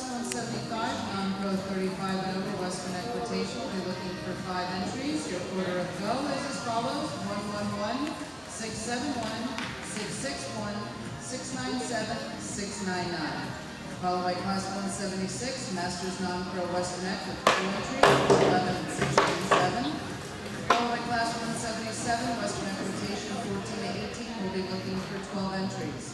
175, non-pro 35 and over, Western Equitation. We're looking for five entries. Your order of go is as follows: 111, 671, 661, 697, 699. Followed by Class 176, Masters non-pro Western Eq with two entries, 11 and Followed by Class 177, Western Equitation, 14 to 18. We'll be looking for 12 entries.